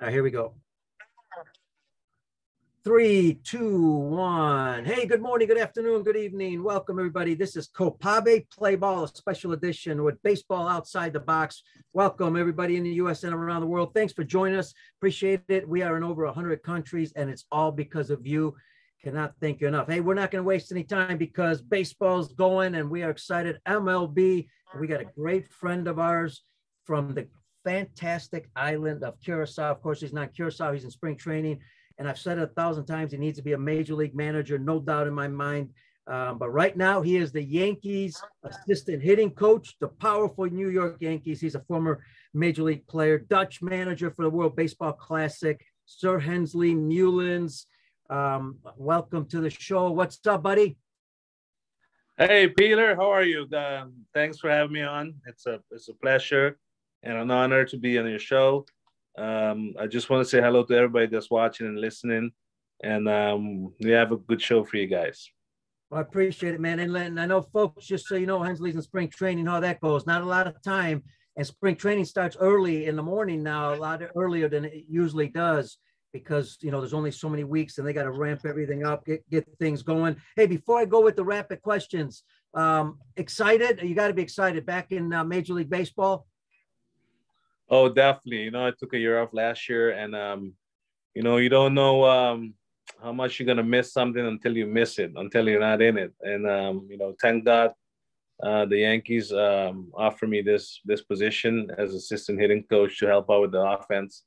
right, here we go. Three, two, one. Hey, good morning, good afternoon, good evening. Welcome, everybody. This is Copabe Play Ball, a special edition with baseball outside the box. Welcome, everybody in the U.S. and around the world. Thanks for joining us. Appreciate it. We are in over 100 countries, and it's all because of you. Cannot thank you enough. Hey, we're not going to waste any time because baseball's going, and we are excited. MLB, we got a great friend of ours from the fantastic island of Curacao. Of course, he's not Curacao, he's in spring training. And I've said it a thousand times, he needs to be a major league manager, no doubt in my mind. Um, but right now, he is the Yankees assistant hitting coach, the powerful New York Yankees. He's a former major league player, Dutch manager for the World Baseball Classic, Sir Hensley Meulens. Um, welcome to the show. What's up, buddy? Hey, Peter, how are you? Uh, thanks for having me on. It's a it's a pleasure and an honor to be on your show. Um, I just want to say hello to everybody that's watching and listening, and um, we have a good show for you guys. Well, I appreciate it, man. And, I know, folks, just so you know, Hensley's in spring training, how that goes. Not a lot of time, and spring training starts early in the morning now, a lot earlier than it usually does because you know there's only so many weeks and they got to ramp everything up get, get things going hey before i go with the rapid questions um excited you got to be excited back in uh, major league baseball Oh, definitely. You know, I took a year off last year, and um, you know, you don't know um, how much you're gonna miss something until you miss it, until you're not in it. And um, you know, thank God, uh, the Yankees um, offered me this this position as assistant hitting coach to help out with the offense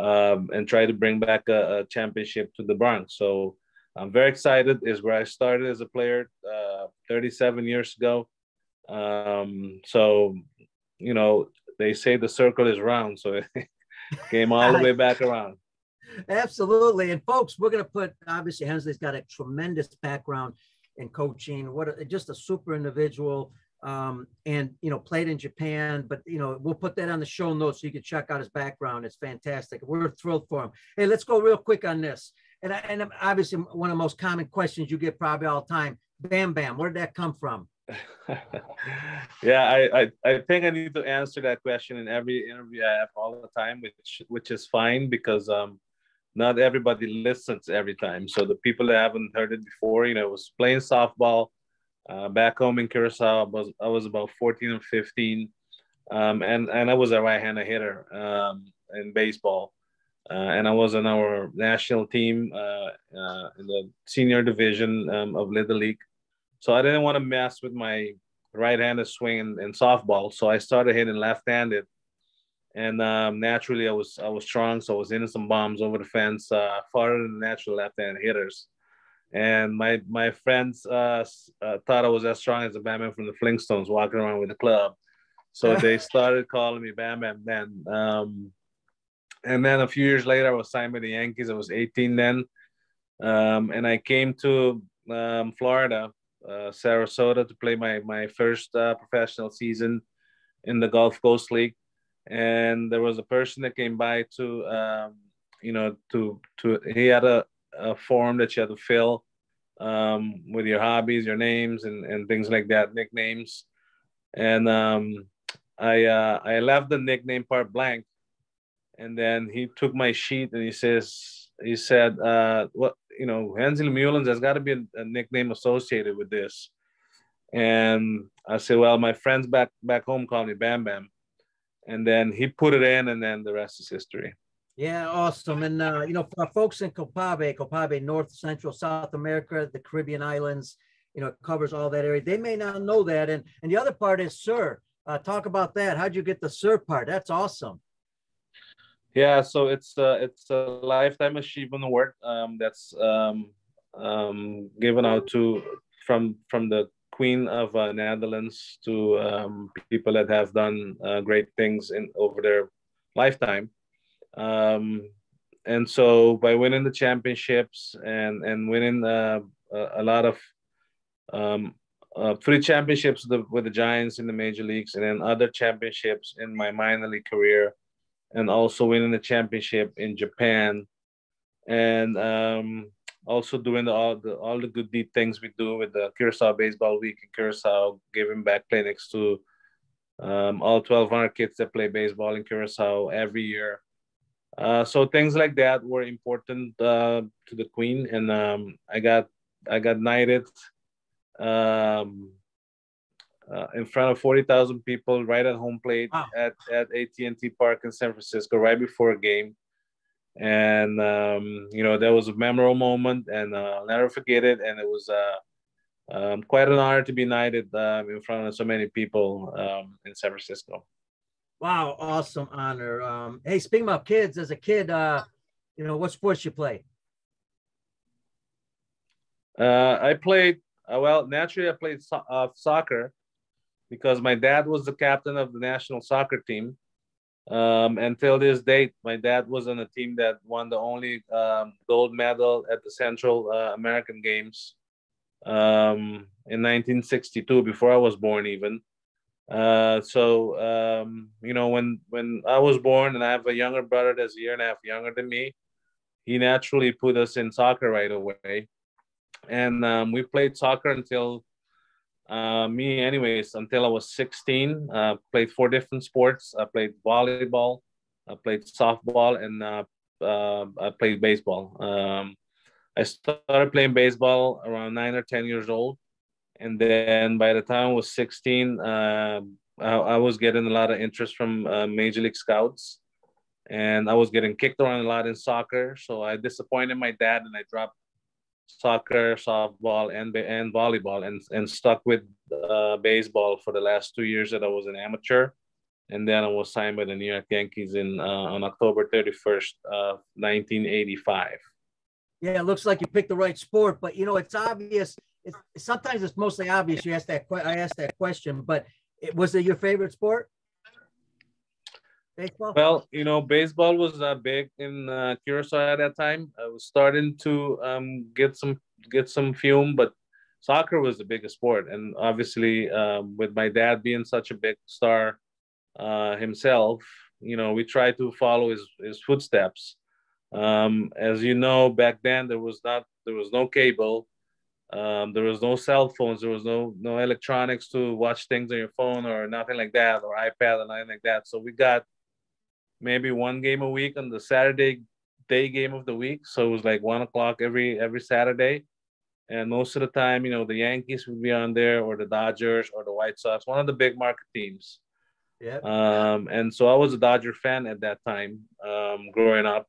um, and try to bring back a, a championship to the Bronx. So I'm very excited. Is where I started as a player uh, 37 years ago. Um, so you know, they say the circle is round, so it came all the way back around. Absolutely. And folks, we're going to put obviously Hensley's got a tremendous background in coaching. What a, just a super individual. Um, and you know, played in Japan, but you know, we'll put that on the show notes so you can check out his background. It's fantastic. We're thrilled for him. Hey, let's go real quick on this. And, and obviously, one of the most common questions you get probably all the time: Bam Bam. Where did that come from? yeah, I, I, I think I need to answer that question in every interview I have all the time, which which is fine because um not everybody listens every time. So the people that haven't heard it before, you know, was playing softball uh, back home in Curacao. I was I was about 14 or 15, um, and and I was a right-handed hitter um, in baseball. Uh, and I was on our national team uh, uh in the senior division um, of Little League. So I didn't want to mess with my right-handed swing in, in softball. So I started hitting left-handed, and um, naturally I was I was strong, so I was hitting some bombs over the fence, uh, farther than natural left-handed hitters. And my my friends uh, uh, thought I was as strong as the Bam Bam from the Flintstones, walking around with a club. So they started calling me Bam Bam then. Um, and then a few years later, I was signed by the Yankees. I was 18 then, um, and I came to um, Florida Sarasota to play my my first uh, professional season in the Gulf Coast League, and there was a person that came by to um, you know to to he had a, a form that you had to fill um, with your hobbies, your names, and and things like that, nicknames, and um, I uh, I left the nickname part blank, and then he took my sheet and he says he said uh, what you know, Hensley Meulens, there's got to be a, a, nickname associated with this. And I said, well, my friends back back home call me Bam Bam. And then he put it in, and then the rest is history. Yeah, awesome. And, uh, you know, for folks in Copabe, Copabe, North, Central, South America, the Caribbean islands, you know, covers all that area. They may not know that. And, and the other part is Sir. Uh, talk about that. How'd you get the Sir part? That's awesome. Yeah, so it's uh, it's a lifetime achievement award um, that's um, um, given out to from from the Queen of uh, Netherlands to um, people that have done uh, great things in over their lifetime. Um, and so by winning the championships and and winning uh, a, a lot of um, uh, three championships with the, with the Giants in the major leagues and then other championships in my minor league career and also winning the championship in Japan, and um, also doing the, all the all the good deed things we do with the Curacao Baseball Week in Curacao, giving back clinics to um, all 1,200 kids that play baseball in Curacao every year. uh, so things like that were important uh, to the queen and um, i got i got knighted um, uh, in front of 40,000 people right at home plate wow. at, at AT&T Park in San Francisco right before a game. And, um, you know, that was a memorable moment and uh, I'll never forget it. And it was uh, um, quite an honor to be knighted um, in front of so many people um, in San Francisco. Wow, awesome honor. Um, hey, speaking about kids, as a kid, uh, you know, what sports you play? Uh, I played, uh, well, naturally I played so- uh, soccer because my dad was the captain of the national soccer team. Um, until this date, my dad was on a team that won the only um, gold medal at the Central uh, American Games um, in 1962, before I was born even. Uh, so um, you know, when when I was born, and I have a younger brother that's a year and a half younger than me, he naturally put us in soccer right away, and um, we played soccer until uh, me, anyways, until I was 16, uh, played four different sports. I played volleyball, I played softball, and uh, uh I played baseball. Um, I started playing baseball around nine or 10 years old. And then by the time I was 16, um, I, I, was getting a lot of interest from uh, Major League Scouts. And I was getting kicked around a lot in soccer. So I disappointed my dad and I dropped soccer, softball, and and volleyball, and and stuck with uh, baseball for the last two years that I was an amateur, and then I was signed by the New York Yankees in uh, on October thirty first, uh, nineteen eighty five. Yeah, it looks like you picked the right sport, but you know it's obvious. It's, sometimes it's mostly obvious. You asked that. I asked that question, but it, was it your favorite sport? Baseball? Well, you know, baseball was uh, big in uh, Curacao at that time. I was starting to um, get some get some fume, but soccer was the biggest sport. And obviously, um, with my dad being such a big star uh, himself, you know, we tried to follow his his footsteps. Um, as you know, back then there was not there was no cable. Um, there was no cell phones. There was no no electronics to watch things on your phone or nothing like that, or iPad or nothing like that. So we got maybe one game a week on the Saturday day game of the week. So it was like one o'clock every every Saturday. And most of the time, you know, the Yankees would be on there or the Dodgers or the White Sox, one of the big market teams. Yeah. Um, and so I was a Dodger fan at that time, um, growing up,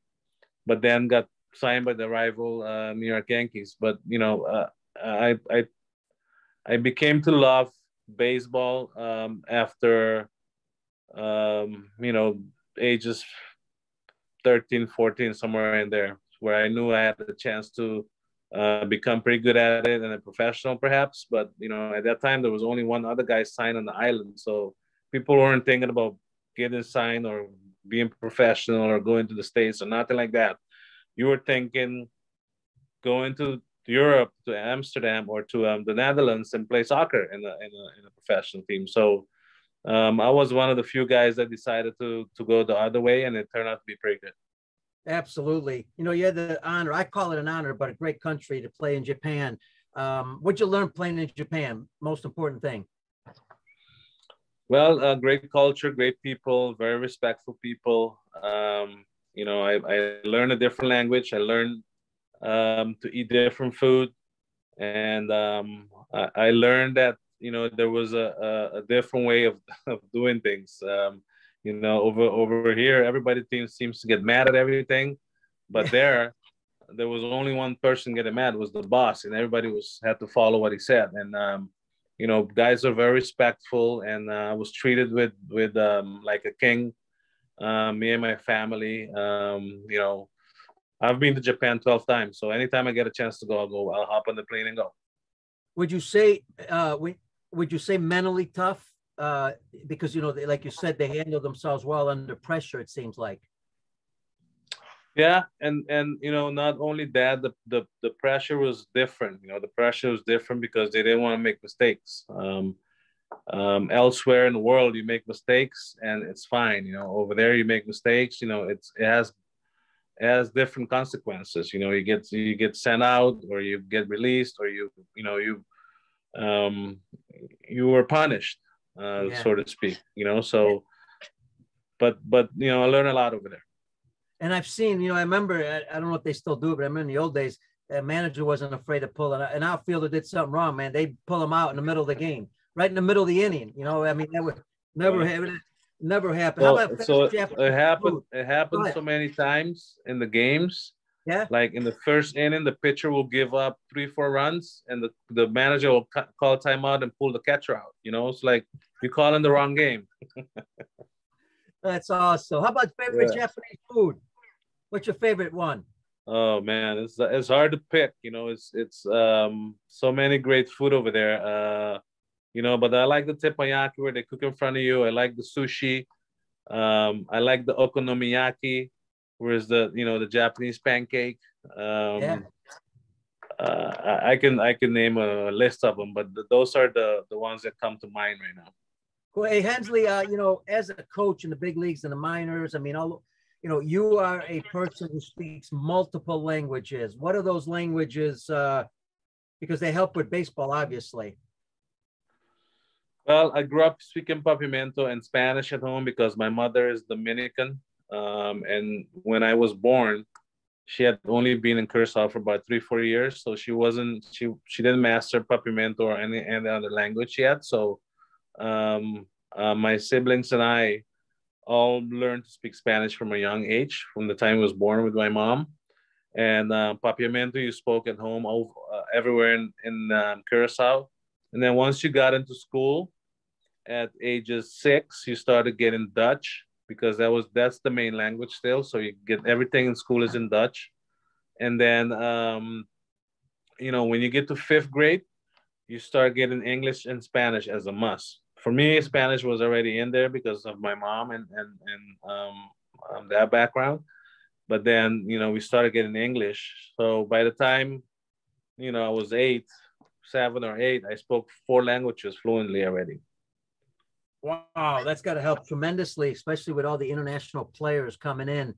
but then got signed by the rival uh, New York Yankees. But you know, uh, I I I became to love baseball um, after um, you know ages 13, 14, somewhere in there, where I knew I had the chance to uh, become pretty good at it and a professional, perhaps. But you know, at that time, there was only one other guy signed on the island, so people weren't thinking about getting signed or being professional or going to the states or nothing like that. You were thinking going to Europe, to Amsterdam, or to um, the Netherlands and play soccer in a, in a, in a professional team. So um, I was one of the few guys that decided to to go the other way, and it turned out to be pretty good. Absolutely. You know, you had the honor. I call it an honor, but a great country to play in Japan. Um, what'd you learn playing in Japan? Most important thing. Well, uh, great culture, great people, very respectful people. Um, you know, I, I learned a different language. I learned um, to eat different food, and um, I, I learned that you know there was a, a, different way of, of doing things. Um, you know over over here everybody seems, seems to get mad at everything but there there was only one person getting mad was the boss and everybody was had to follow what he said. And um, you know guys are very respectful and uh, i was treated with with um, like a king uh, me and my family. Um, you know i've been to japan 12 times so anytime i get a chance to go i'll go i'll hop on the plane and go. Would you say uh, when would you say mentally tough? Uh, because you know, they, like you said, they handle themselves well under pressure. It seems like. Yeah, and and you know, not only that, the the the pressure was different. You know, the pressure was different because they didn't want to make mistakes. Um, um, elsewhere in the world, you make mistakes and it's fine. You know, over there you make mistakes. You know, it's it has it has different consequences. You know, you get you get sent out, or you get released, or you you know you um, you were punished, uh, yeah. so to speak. You know, so but but you know, I learned a lot over there. And I've seen, you know, I remember, I, I don't know if they still do it, but I remember in the old days, a manager wasn't afraid to pull it. An outfielder did something wrong, man. They pull him out in the middle of the game, right in the middle of the inning. You know, I mean, that would never happen. Never happened. Well, so it happened. It happened so many times in the games. Yeah. Like in the first inning, the pitcher will give up three, four runs, and the, the manager will call a timeout and pull the catcher out. You know, it's like you're calling the wrong game. That's awesome. How about favorite yeah. Japanese food? What's your favorite one? Oh man, it's it's hard to pick. You know, it's it's um so many great food over there. Uh, you know, but I like the teppanyaki where they cook in front of you. I like the sushi. Um, I like the okonomiyaki, whereas the you know the Japanese pancake. Um, yeah. Uh, I can I can name a list of them, but the, those are the the ones that come to mind right now. Well, hey Hensley, uh, you know, as a coach in the big leagues and the minors, I mean, all you know, you are a person who speaks multiple languages. What are those languages? Uh, because they help with baseball, obviously. Well, I grew up speaking Papiamento and Spanish at home because my mother is Dominican. Um, and when I was born, she had only been in Curacao for about three, four years. So she wasn't, she, she didn't master Papiamento or any, any other language yet. So um, uh, my siblings and I all learned to speak Spanish from a young age, from the time I was born with my mom. And uh, Papiamento you spoke at home uh, everywhere in, in um, Curacao. And then once you got into school at ages six, you started getting Dutch because that was that's the main language still. So you get everything in school is in Dutch. And then um, you know, when you get to fifth grade, you start getting English and Spanish as a must for me, Spanish was already in there because of my mom and and and um, um, that background. But then you know we started getting English. So by the time you know I was eight, seven or eight, I spoke four languages fluently already. Wow, that's got to help tremendously, especially with all the international players coming in.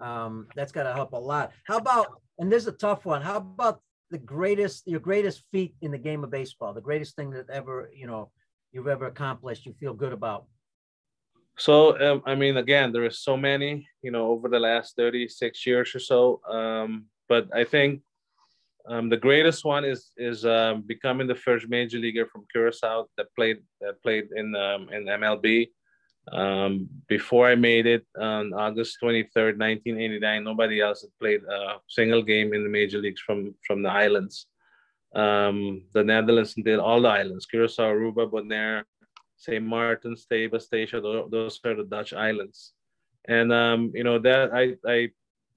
Um, that's got to help a lot. How about, and this is a tough one. How about the greatest, your greatest feat in the game of baseball, the greatest thing that ever, you know, you've ever accomplished you feel good about? So, um, I mean, again, there is so many, you know, over the last 36 years or so. Um, but I think um, the greatest one is is um, becoming the first major leaguer from Curacao that played that played in um, in MLB. Um, before I made it on August 23rd, 1989, nobody else had played a single game in the major leagues from from the islands um, the Netherlands did all the islands, Curacao, Aruba, Bonaire, St. Martin, Saba, Statia, those are the Dutch islands. And, you know, that I, I,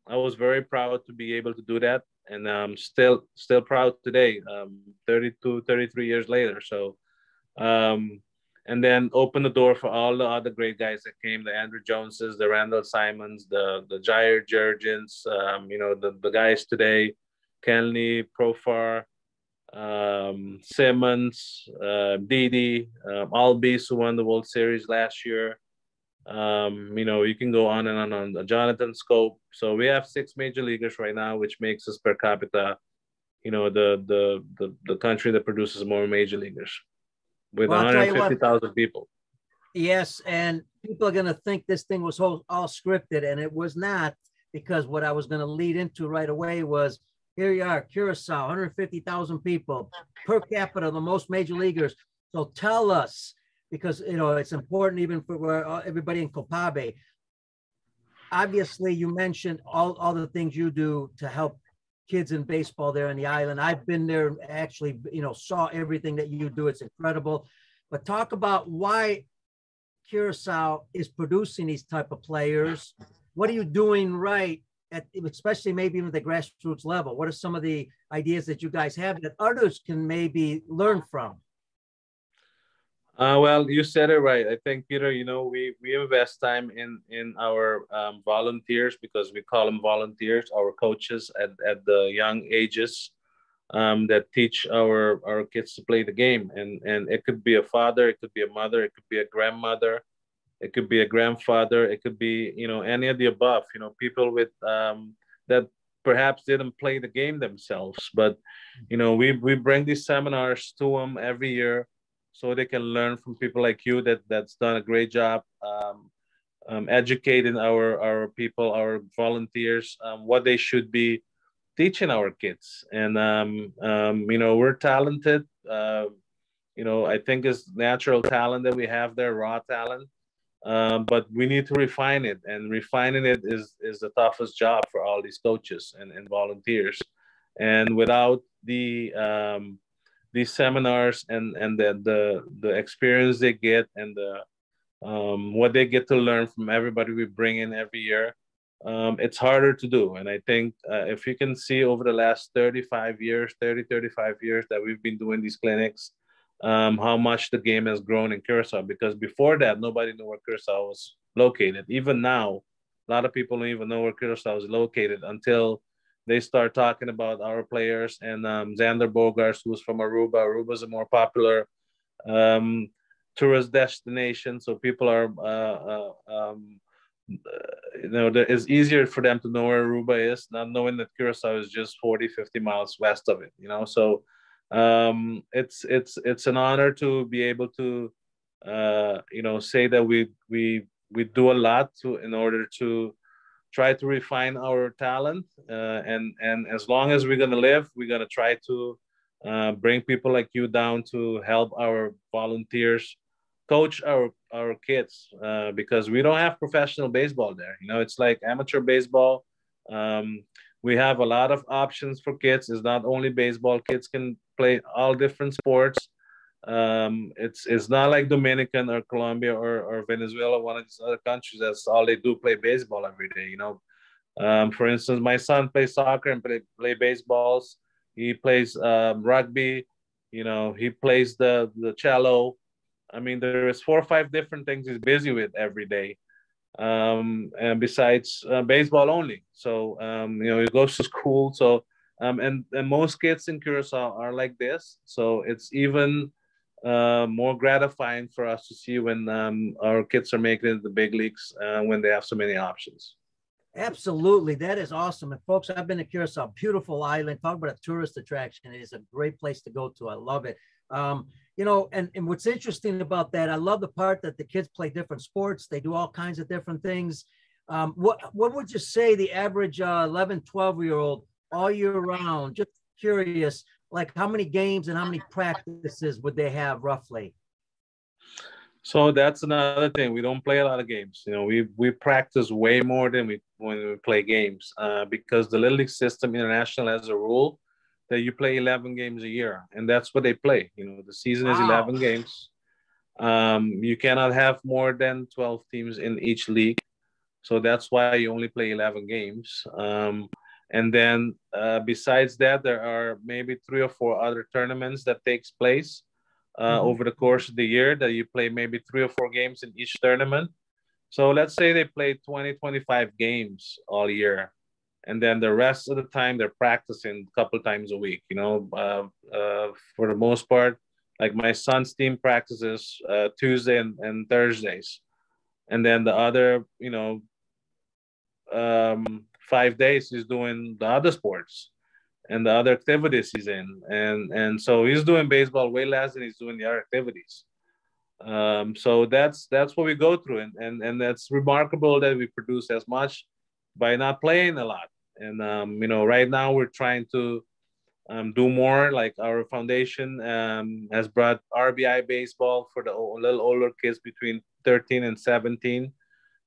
I was very proud to be able to do that. And um, still, still proud today, um, 32, 33 years later. So, um, and then open the door for all the other great guys that came, the Andrew Joneses, the Randall Simons, the, the Jair Jurrjens, um, you know, the, the guys today, Kenley, Profar, um, Simmons, uh, Didi, um, Albies, who won the World Series last year. Um, you know, you can go on and on on the Jonathan Schoop. So we have six major leaguers right now, which makes us per capita, you know, the the the, the country that produces more major leaguers with well, 150,000 people. Yes, and people are going to think this thing was all, all scripted, and it was not because what I was going to lead into right away was here you are, Curacao, 150,000 people per capita, the most major leaguers. So tell us, because you know it's important even for everybody in Copabe. Obviously, you mentioned all, all the things you do to help kids in baseball there on the island. I've been there, and actually, you know, saw everything that you do. It's incredible. But talk about why Curacao is producing these type of players. What are you doing right at especially maybe even at the grassroots level? What are some of the ideas that you guys have that others can maybe learn from? Uh, well, you said it right. I think Peter, you know, we we invest time in in our um, volunteers because we call them volunteers, our coaches at at the young ages um, that teach our our kids to play the game, and and it could be a father, it could be a mother, it could be a grandmother, it could be a grandfather it could be you know any of the above you know people with um, that perhaps didn't play the game themselves. But you know we, we bring these seminars to them every year so they can learn from people like you that that's done a great job um, um, educating our our people, our volunteers, um, what they should be teaching our kids. And um, um, you know, we're talented. Uh, you know, I think it's natural talent that we have there, raw talent. Um, but we need to refine it, and refining it is is the toughest job for all these coaches and, and volunteers. And without the um, these seminars and and the the, the experience they get and the um, what they get to learn from everybody we bring in every year, um, it's harder to do. And I think uh, if you can see over the last 35 years, 30, 35 years that we've been doing these clinics, um, how much the game has grown in Curacao. Because before that, nobody knew where Curacao was located. Even now, a lot of people don't even know where Curacao is located until they start talking about our players and um, Xander Bogaerts, who's from Aruba. Aruba's a more popular um, tourist destination, so people are, uh, uh, um, uh, you know, it's easier for them to know where Aruba is, not knowing that Curacao is just 40, 50 miles west of it. You know, so um, it's it's it's an honor to be able to, uh, you know, say that we we we do a lot to in order to try to refine our talent uh, and and as long as we're gonna live we're gonna try to uh, bring people like you down to help our volunteers coach our our kids uh, because we don't have professional baseball there. You know it's like amateur baseball. Um, we have a lot of options for kids. It's not only baseball. Kids can play all different sports um, it's it's not like Dominican or Colombia or, or Venezuela, one of these other countries. That's all they do, play baseball every day. You know, um, for instance, my son plays soccer and play, play baseballs. He plays um, rugby. You know, he plays the the cello. I mean, there is four or five different things he's busy with every day. Um, and besides uh, baseball only. So, um, you know, he goes to school. So, um, and, and most kids in Curacao are like this. So it's even uh, more gratifying for us to see when um, our kids are making it to the big leagues uh, when they have so many options. Absolutely. That is awesome. And folks, I've been to Curacao, beautiful island. Talk about a tourist attraction. It is a great place to go to. I love it. Um, you know, and, and what's interesting about that, I love the part that the kids play different sports. They do all kinds of different things. Um, what, what would you say the average uh, 11, 12 year old all year round, just curious, like how many games and how many practices would they have roughly? So that's another thing. We don't play a lot of games. You know, we we practice way more than we when we play games uh, because the little league system international has a rule that you play 11 games a year, and that's what they play. You know, the season wow. is 11 games. Um, you cannot have more than 12 teams in each league, so that's why you only play 11 games. Um, and then uh, besides that there are maybe three or four other tournaments that takes place uh, mm-hmm. over the course of the year that you play maybe three or four games in each tournament so let's say they play 20 25 games all year and then the rest of the time they're practicing a couple times a week you know uh, uh for the most part like my son's team practices uh, tuesday and, and thursdays and then the other you know um, five days he's doing the other sports and the other activities he's in. And and so he's doing baseball way less than he's doing the other activities. Um, so that's that's what we go through. And, and and that's remarkable that we produce as much by not playing a lot. And um, you know right now we're trying to um, do more like our foundation um, has brought rbi baseball for the little older kids between 13 and 17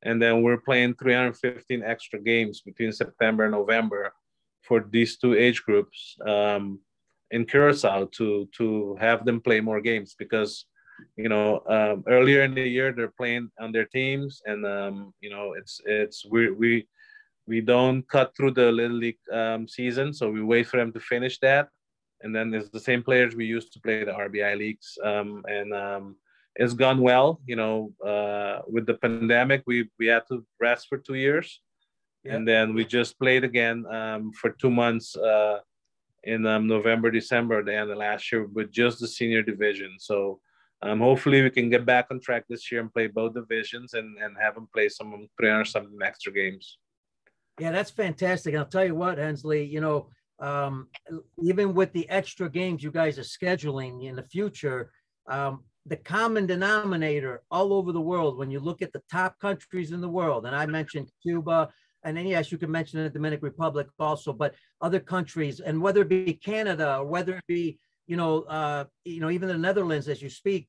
and then we're playing 315 extra games between September and November for these two age groups um, in Curacao to to have them play more games because you know um, earlier in the year they're playing on their teams and um, you know it's it's we we we don't cut through the little league um, season so we wait for them to finish that. And then there's the same players we used to play the RBI leagues um, and um, it's gone well. You know, uh, with the pandemic, we we had to rest for two years, and then we just played again um, for two months uh, in um, November, December, the end of last year with just the senior division. So. Um, hopefully we can get back on track this year and play both divisions and, and have them play some 300 something extra games. Yeah, that's fantastic. I'll tell you what, Hensley, you know, um, even with the extra games you guys are scheduling in the future, um, the common denominator all over the world, when you look at the top countries in the world, and I mentioned Cuba, and then yes, you can mention the Dominican Republic also, but other countries, and whether it be Canada or whether it be, you know, uh, you know, even the Netherlands as you speak,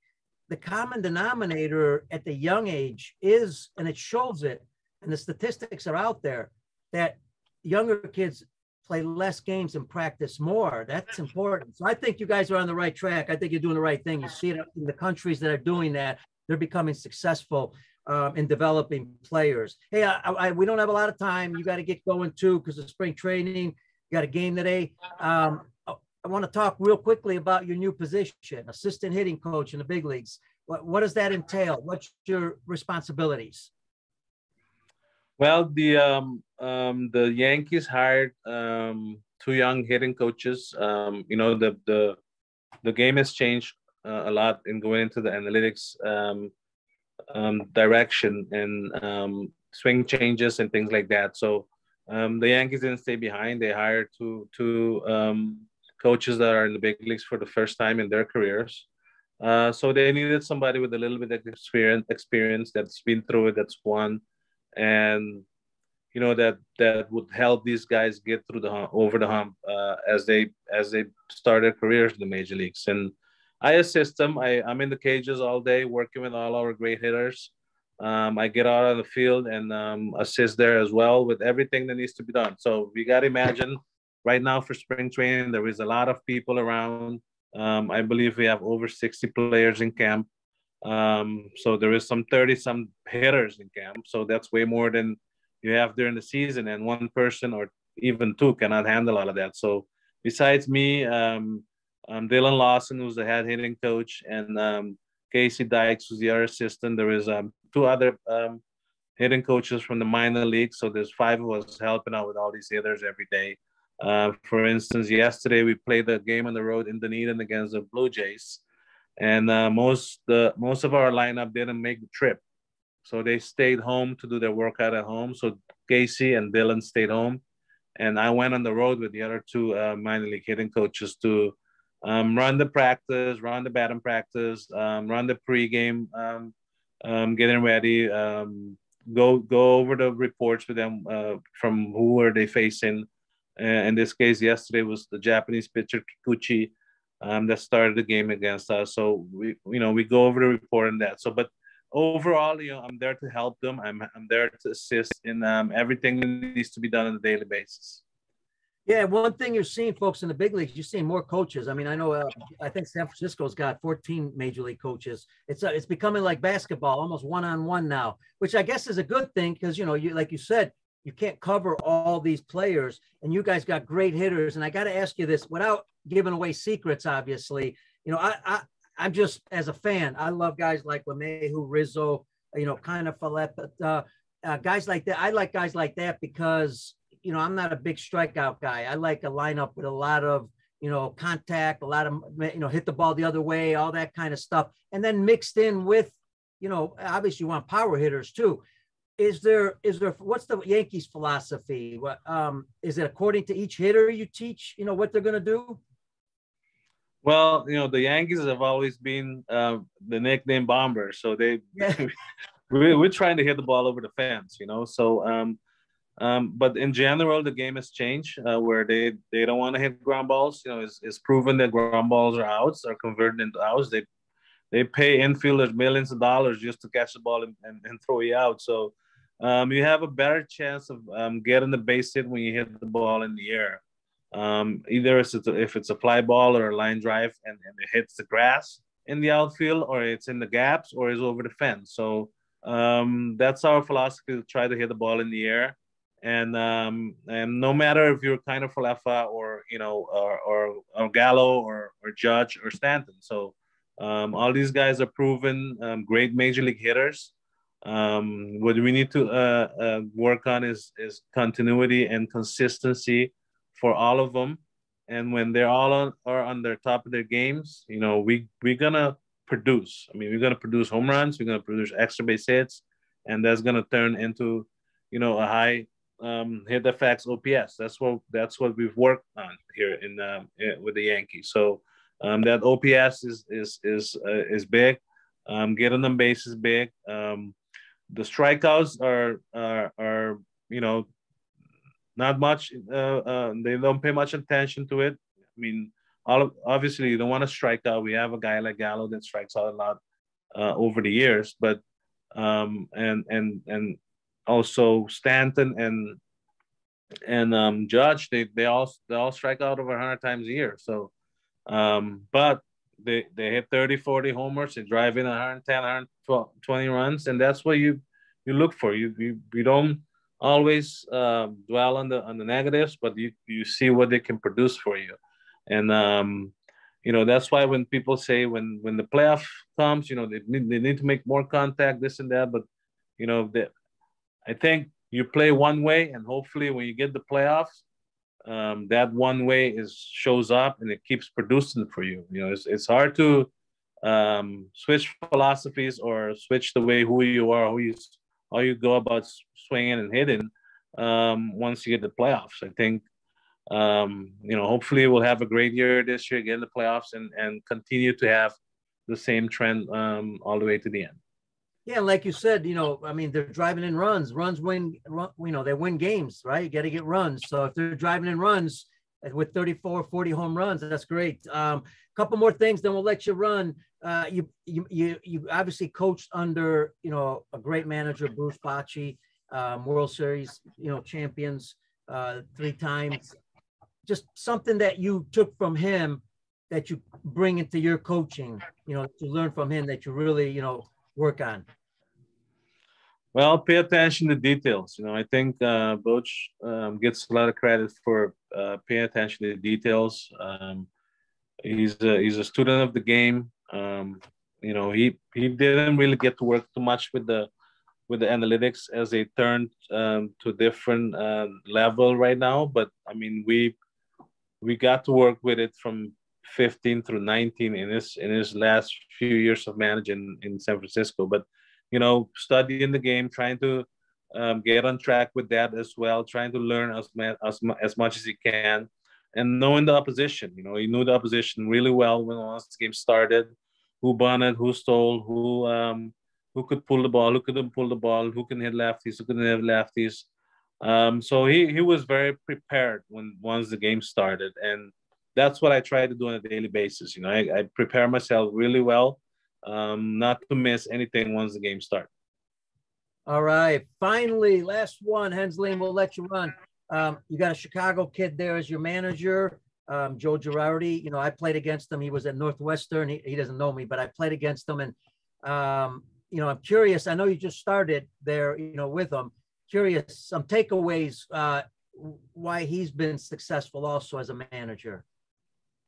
the common denominator at the young age is, and it shows it, and the statistics are out there that younger kids play less games and practice more. That's important. So I think you guys are on the right track. I think you're doing the right thing. You see it in the countries that are doing that. They're becoming successful um, in developing players. Hey, I, I, we don't have a lot of time. You got to get going too because of spring training. You got a game today. Um, I want to talk real quickly about your new position, assistant hitting coach in the big leagues. What, what does that entail? What's your responsibilities? Well, the um, um, the Yankees hired um, two young hitting coaches. Um, you know, the the the game has changed uh, a lot in going into the analytics um, um, direction and um, swing changes and things like that. So um, the Yankees didn't stay behind. They hired two two um, coaches that are in the big leagues for the first time in their careers. Uh, so they needed somebody with a little bit of experience, experience that's been through it, that's won and you know that that would help these guys get through the hump, over the hump uh, as they as they start their careers in the major leagues. And I assist them. I, I'm in the cages all day working with all our great hitters. Um, I get out on the field and um, assist there as well with everything that needs to be done. So we got to imagine right now for spring training, there is a lot of people around. Um, I believe we have over 60 players in camp. Um, so there is some 30 some hitters in camp. So that's way more than you have during the season. And one person or even two cannot handle all of that. So besides me, um, um, Dillon Lawson, who's the head hitting coach, and um, Casey Dykes, who's the other assistant. There is um, two other um, hitting coaches from the minor league. So there's five of us helping out with all these hitters every day. Uh, for instance, yesterday we played the game on the road in Dunedin against the Blue Jays and uh, most the most of our lineup didn't make the trip, so they stayed home to do their workout at home. So Casey and Dillon stayed home, and I went on the road with the other two uh, minor league hitting coaches to um, run the practice, run the batting practice, um, run the pregame, um, um, getting ready, um, go go over the reports with them uh, from who were they facing. Uh, in this case, yesterday was the Japanese pitcher Kikuchi um, that started the game against us. So we, you know, we go over the report and that. So, but overall, you know, I'm there to help them. I'm, I'm there to assist in um, everything that needs to be done on a daily basis. Yeah, one thing you're seeing, folks, in the big leagues, you're seeing more coaches. I mean, I know, uh, I think San Francisco's got 14 major league coaches. It's uh, it's becoming like basketball, almost one on one now, which I guess is a good thing because you know, you like you said, you can't cover all these players, and you guys got great hitters. And I got to ask you this, without giving away secrets, obviously. You know, I, I I'm just as a fan, I love guys like LeMahieu, Rizzo, you know, Kiner-Falefa, uh, uh, guys like that. I like guys like that because you know I'm not a big strikeout guy. I like a lineup with a lot of you know contact, a lot of you know hit the ball the other way, all that kind of stuff, and then mixed in with you know obviously you want power hitters too is there is there what's the yankees philosophy what um is it according to each hitter you teach you know what they're going to do well, you know, the Yankees have always been uh, the nickname bombers, so they yeah. we're, we're trying to hit the ball over the fence, you know. So, um, um, but in general, the game has changed uh, where they they don't want to hit ground balls. You know, it's, it's proven that ground balls are outs, are converted into outs. They they pay infielders millions of dollars just to catch the ball and, and, and throw you out. So um, you have a better chance of um, getting the base hit when you hit the ball in the air um, either it's, a, if it's a fly ball or a line drive and, and, it hits the grass in the outfield or it's in the gaps or is over the fence. So um, that's our philosophy to try to hit the ball in the air. And um, and no matter if you're Kiner-Falefa or you know or, or, or Gallo or, or Judge or Stanton. So um, all these guys are proven um, great major league hitters. Um, what we need to uh, uh, work on is is continuity and consistency for all of them. And when they're all on, are on their top of their games, you know, we we're gonna produce. I mean, we're gonna produce home runs. We're gonna produce extra base hits, and that's gonna turn into, you know, a high um, hit effects OPS. That's what that's what we've worked on here in um, with the Yankees. So Um, that OPS is is is uh, is big. Um, getting them base is big. Um, the strikeouts are are are you know not much. Uh, uh, they don't pay much attention to it. I mean, all of, obviously you don't want to strike out. We have a guy like Gallo that strikes out a lot uh, over the years, but um, and and and also Stanton and and um, Judge they they all they all strike out over 100 times a year. So, um, but they they hit 30, 40 homers. They drive in 110, 120 runs, and that's what you you look for. You you, you don't always um, dwell on the on the negatives, but you you see what they can produce for you, and um, you know that's why when people say when when the playoff comes, you know they need, they need to make more contact, this and that, but you know that I think you play one way, and hopefully when you get the playoffs, um, that one way is shows up and it keeps producing for you. You know, it's it's hard to um, switch philosophies or switch the way who you are, who you how you go about swinging and hitting um, once you get the playoffs. I think um, you know hopefully we'll have a great year this year, get in the playoffs, and and continue to have the same trend um, all the way to the end. Yeah, like you said, you know, I mean, they're driving in runs. Runs win, run, you know, they win games, right? You got to get runs. So if they're driving in runs with 34, 40 home runs, that's great. A um, couple more things, then we'll let you run. Uh, you, you, you, you obviously coached under, you know, a great manager, Bruce Bochy, um, World Series, you know, champions uh, three times. Just something that you took from him that you bring into your coaching, you know, to learn from him that you really, you know, work on? Well, pay attention to details. You know, I think uh, Boch um, gets a lot of credit for uh, paying attention to details. Um, he's a, he's a student of the game. Um, you know, he he didn't really get to work too much with the with the analytics as they turned um, to different uh, level right now. But I mean, we we got to work with it from 15 through 19 in his in his last few years of managing in San Francisco. But you know, studying the game, trying to um, get on track with that as well, trying to learn as as as much as he can, and knowing the opposition. You know, he knew the opposition really well when once the game started. Who bunted, who stole, who um, who could pull the ball, who couldn't pull the ball, who can hit lefties, who couldn't hit lefties. Um, so he he was very prepared when once the game started, and that's what I try to do on a daily basis. You know, I, I prepare myself really well, um, not to miss anything once the game starts. All right. Finally, last one, Hensley, we'll let you run. Um, you got a Chicago kid there as your manager, um, Joe Girardi. You know, I played against him. He was at Northwestern. He, he doesn't know me, but I played against him. And, um, you know, I'm curious. I know you just started there, you know, with him. Curious, some takeaways, uh, why he's been successful also as a manager.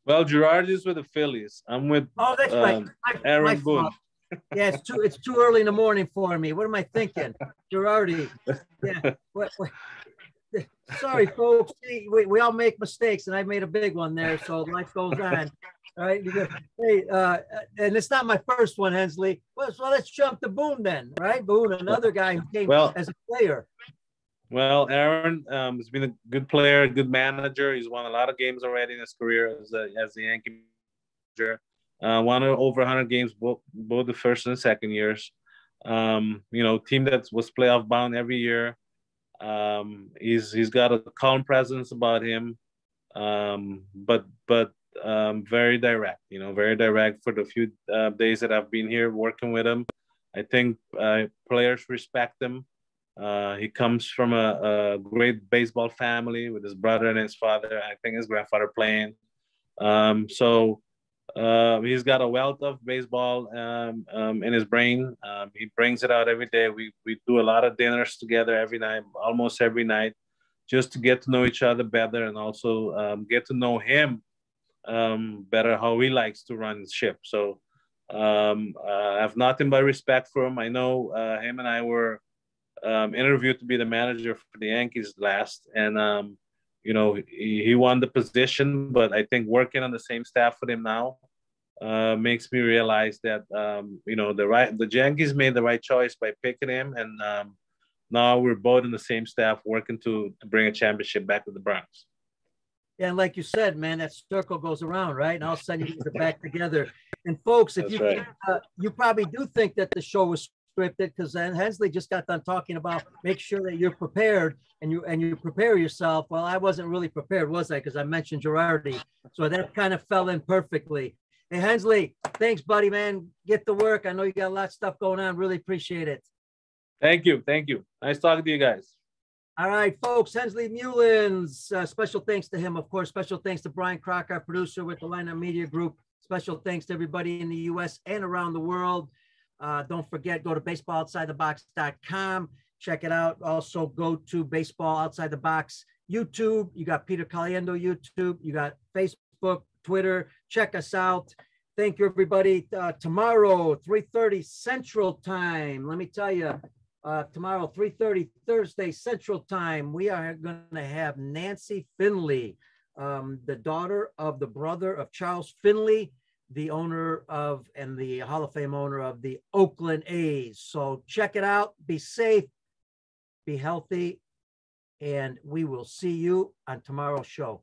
Well, Girardi is with the Phillies. I'm with oh, that's um, right. My, Aaron my Boone. yeah, it's too it's too early in the morning for me. What am I thinking, Girardi? Yeah. What, what, sorry, folks. We, we all make mistakes, and I made a big one there. So life goes on. All right. Hey, uh, and it's not my first one, Hensley. Well, so let's jump to Boone then, right? Boone, another guy who came well, as a player. Well, Aaron um, has been a good player, good manager. He's won a lot of games already in his career as a, as Yankee manager. Uh, won over 100 games both, both the first and second years. Um, you know, team that was playoff bound every year. Um, he's he's got a calm presence about him, um, but but um, very direct. You know, very direct for the few uh, days that I've been here working with him. I think uh, players respect him. Uh, he comes from a, a, great baseball family with his brother and his father. I think his grandfather playing. Um, so uh, he's got a wealth of baseball um, um, in his brain. Um, he brings it out every day. We, we do a lot of dinners together every night, almost every night, just to get to know each other better and also um, get to know him um, better, how he likes to run his ship. So uh, I have nothing but respect for him. I know uh, him and I were um, interviewed to be the manager for the Yankees last, and um, you know he, he, won the position. But I think working on the same staff with him now uh, makes me realize that um, you know the right the Yankees made the right choice by picking him, and um, now we're both in the same staff working to, to bring a championship back to the Bronx. And like you said, man, that circle goes around, right? And all of a sudden you get back together. And folks, if That's you right. uh, you probably do think that the show was scripted because then Hensley just got done talking about make sure that you're prepared and you and you prepare yourself. Well, I wasn't really prepared, was I? Because I mentioned Girardi, so that kind of fell in perfectly. Hey Hensley, thanks, buddy, man. Get to work. I know you got a lot of stuff going on. Really appreciate it. Thank you. Thank you. Nice talking to you guys. All right, folks. Hensley Meulens. Uh, special thanks to him, of course. Special thanks to Brian Crock, our producer with the Lineup Media Group. Special thanks to everybody in the U.S. and around the world. Uh, don't forget, go to baseballoutsidethebox.com. Check it out. Also, go to Baseball Outside the Box YouTube. You got Peter Caliendo YouTube. You got Facebook, Twitter. Check us out. Thank you, everybody. Uh, tomorrow, 3.30 Central Time. Let me tell you, uh, tomorrow, 3.30 Thursday Central Time, we are going to have Nancy Finley, um, the daughter of the brother of Charles Finley, the owner of and the Hall of Fame owner of the Oakland A's. So check it out. Be safe, be healthy, and we will see you on tomorrow's show.